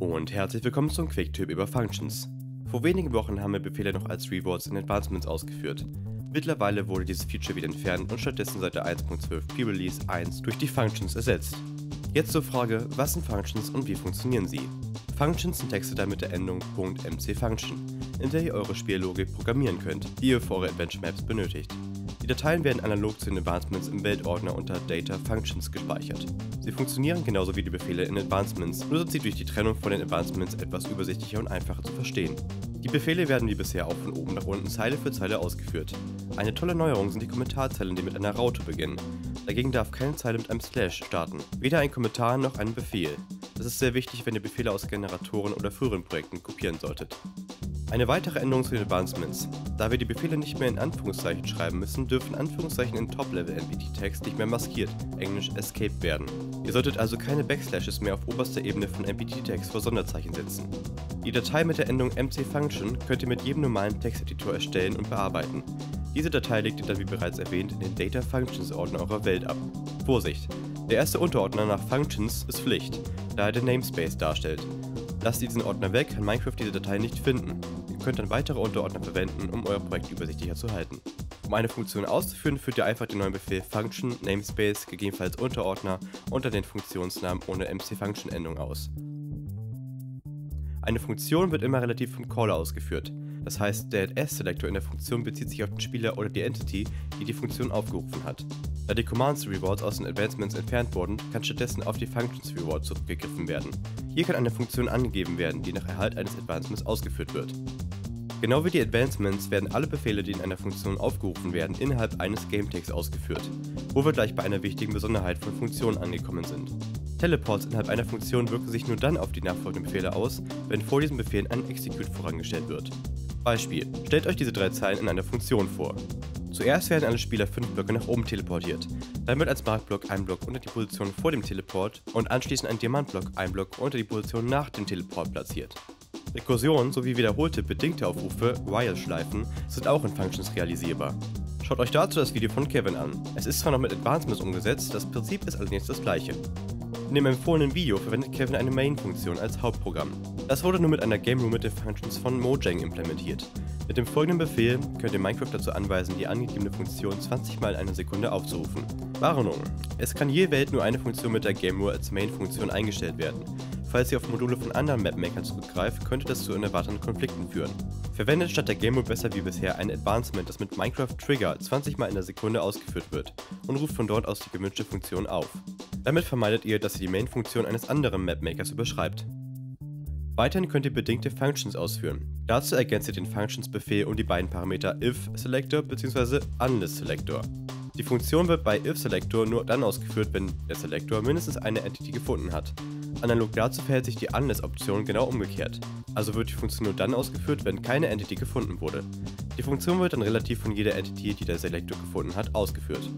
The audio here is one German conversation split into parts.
Und herzlich willkommen zum Quicktip über Functions. Vor wenigen Wochen haben wir Befehle noch als Rewards in Advancements ausgeführt. Mittlerweile wurde dieses Feature wieder entfernt und stattdessen seit der 1.12 Pre-Release 1 durch die Functions ersetzt. Jetzt zur Frage, was sind Functions und wie funktionieren sie? Functions sind Texte mit der Endung .mcfunction, in der ihr eure Spiellogik programmieren könnt, die ihr für eure Adventure Maps benötigt. Die Dateien werden analog zu den Advancements im Weltordner unter Data Functions gespeichert. Sie funktionieren genauso wie die Befehle in Advancements, nur sind sie durch die Trennung von den Advancements etwas übersichtlicher und einfacher zu verstehen. Die Befehle werden wie bisher auch von oben nach unten Zeile für Zeile ausgeführt. Eine tolle Neuerung sind die Kommentarzeilen, die mit einer Raute beginnen. Dagegen darf keine Zeile mit einem Slash starten, weder ein Kommentar noch ein Befehl. Das ist sehr wichtig, wenn ihr Befehle aus Generatoren oder früheren Projekten kopieren solltet. Eine weitere Änderung zu den Advancements. Da wir die Befehle nicht mehr in Anführungszeichen schreiben müssen, dürfen Anführungszeichen in Top-Level-NPT-Text nicht mehr maskiert, englisch escaped werden. Ihr solltet also keine Backslashes mehr auf oberster Ebene von NPT-Text vor Sonderzeichen setzen. Die Datei mit der Endung mcfunction könnt ihr mit jedem normalen Texteditor erstellen und bearbeiten. Diese Datei legt ihr dann wie bereits erwähnt in den Data Functions Ordner eurer Welt ab. Vorsicht! Der erste Unterordner nach Functions ist Pflicht, da er den Namespace darstellt. Lasst diesen Ordner weg, kann Minecraft diese Datei nicht finden. Ihr könnt dann weitere Unterordner verwenden, um euer Projekt übersichtlicher zu halten. Um eine Funktion auszuführen, führt ihr einfach den neuen Befehl function namespace gegebenenfalls Unterordner unter den Funktionsnamen ohne mcfunction-Endung aus. Eine Funktion wird immer relativ vom Caller ausgeführt. Das heißt, der S-Selektor in der Funktion bezieht sich auf den Spieler oder die Entity, die die Funktion aufgerufen hat. Da die Commands Rewards aus den Advancements entfernt wurden, kann stattdessen auf die Functions Reward zurückgegriffen werden. Hier kann eine Funktion angegeben werden, die nach Erhalt eines Advancements ausgeführt wird. Genau wie die Advancements werden alle Befehle, die in einer Funktion aufgerufen werden, innerhalb eines GameTags ausgeführt, wo wir gleich bei einer wichtigen Besonderheit von Funktionen angekommen sind. Teleports innerhalb einer Funktion wirken sich nur dann auf die nachfolgenden Befehle aus, wenn vor diesen Befehlen ein Execute vorangestellt wird. Beispiel: Stellt euch diese drei Zeilen in einer Funktion vor. Zuerst werden alle Spieler fünf Blöcke nach oben teleportiert. Dann wird als Markblock ein Block unter die Position vor dem Teleport und anschließend ein Diamantblock ein Block unter die Position nach dem Teleport platziert. Rekursion sowie wiederholte bedingte Aufrufe, While-Schleifen, sind auch in Functions realisierbar. Schaut euch dazu das Video von Kevin an. Es ist zwar noch mit Advancements umgesetzt, das Prinzip ist allerdings das gleiche. In dem empfohlenen Video verwendet Kevin eine Main-Funktion als Hauptprogramm. Das wurde nur mit einer Game Room mit den Functions von Mojang implementiert. Mit dem folgenden Befehl könnt ihr Minecraft dazu anweisen, die angegebene Funktion 20 mal in einer Sekunde aufzurufen. Warnung! Es kann je Welt nur eine Funktion mit der GameRule als Main-Funktion eingestellt werden. Falls ihr auf Module von anderen Mapmakern zurückgreift, könnte das zu unerwarteten Konflikten führen. Verwendet statt der GameRule besser wie bisher ein Advancement, das mit Minecraft Trigger 20 mal in der Sekunde ausgeführt wird und ruft von dort aus die gewünschte Funktion auf. Damit vermeidet ihr, dass ihr die Main-Funktion eines anderen Mapmakers überschreibt. Weiterhin könnt ihr bedingte Functions ausführen. Dazu ergänzt ihr den Functions-Befehl um die beiden Parameter if-selector bzw. unless-selector. Die Funktion wird bei if-selector nur dann ausgeführt, wenn der Selector mindestens eine Entity gefunden hat. Analog dazu verhält sich die unless-Option genau umgekehrt. Also wird die Funktion nur dann ausgeführt, wenn keine Entity gefunden wurde. Die Funktion wird dann relativ von jeder Entity, die der Selector gefunden hat, ausgeführt.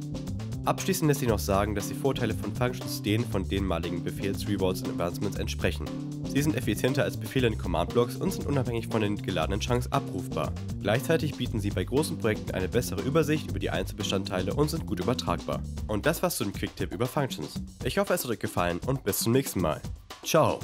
Abschließend lässt sich noch sagen, dass die Vorteile von Functions denen von denmaligen Befehls-Rewards und Advancements entsprechen. Sie sind effizienter als Befehle in Command-Blocks und sind unabhängig von den geladenen Chunks abrufbar. Gleichzeitig bieten sie bei großen Projekten eine bessere Übersicht über die Einzelbestandteile und sind gut übertragbar. Und das war's zu dem Quick-Tipp über Functions. Ich hoffe, es hat euch gefallen und bis zum nächsten Mal. Ciao!